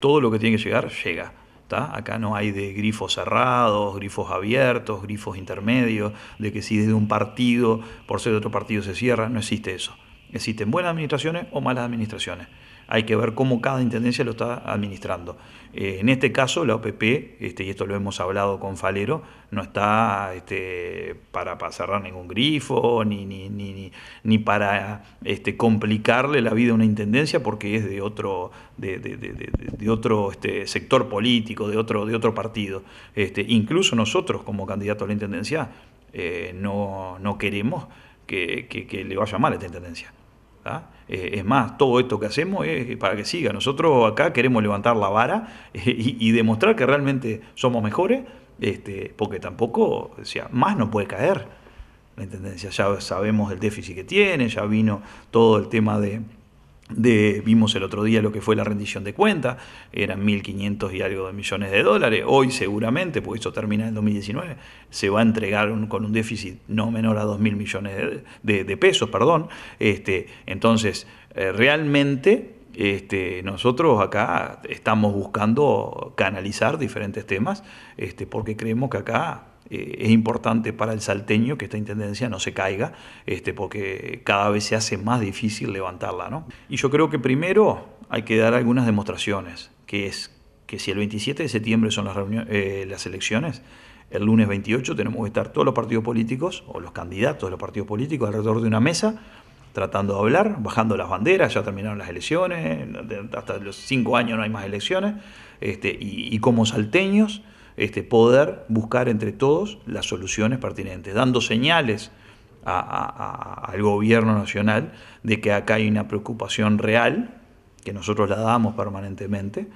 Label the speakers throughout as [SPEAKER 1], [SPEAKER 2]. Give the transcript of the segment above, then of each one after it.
[SPEAKER 1] todo lo que tiene que llegar, llega. Acá no hay de grifos cerrados, grifos abiertos, grifos intermedios, de que si desde un partido, por ser de otro partido, se cierra, no existe eso. Existen buenas administraciones o malas administraciones hay que ver cómo cada intendencia lo está administrando. Eh, en este caso, la OPP, este, y esto lo hemos hablado con Falero, no está este, para, cerrar ningún grifo, ni, ni, ni, ni para este, complicarle la vida a una intendencia porque es de otro, de, otro este, sector político, de otro, de otro partido. Incluso nosotros, como candidatos a la intendencia, eh, no, no, queremos que, que, que le vaya mal a esta intendencia. Eh, es más, todo esto que hacemos es para que siga. Nosotros acá queremos levantar la vara y, demostrar que realmente somos mejores, este, porque tampoco, o sea, más no puede caer la Intendencia. Ya sabemos el déficit que tiene, ya vino todo el tema de vimos el otro día lo que fue la rendición de cuentas, eran 1.500 y algo de millones de dólares. Hoy seguramente, porque eso termina en 2019, se va a entregar con un déficit no menor a 2.000 millones de, pesos. Perdón. Este, entonces, eh, realmente este, nosotros acá estamos buscando canalizar diferentes temas, este, porque creemos que acá eh, es importante para el salteño que esta intendencia no se caiga, este, porque cada vez se hace más difícil levantarla. ¿no? Y yo creo que primero hay que dar algunas demostraciones, que es que si el 27 de septiembre son las, eh, las elecciones, el lunes 28 tenemos que estar todos los partidos políticos, o los candidatos de los partidos políticos, alrededor de una mesa, tratando de hablar, bajando las banderas, ya terminaron las elecciones, hasta los cinco años no hay más elecciones, este, y como salteños este, poder buscar entre todos las soluciones pertinentes, dando señales al gobierno nacional de que acá hay una preocupación real, que nosotros la damos permanentemente,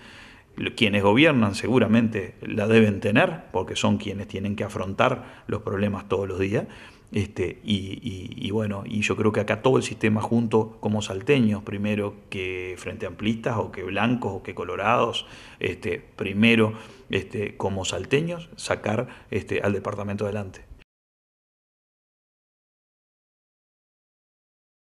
[SPEAKER 1] quienes gobiernan seguramente la deben tener, porque son quienes tienen que afrontar los problemas todos los días, este, y, bueno, y yo creo que acá todo el sistema junto como salteños, primero que frente amplistas o que blancos o que colorados, este, primero este, como salteños, sacar este, al departamento adelante.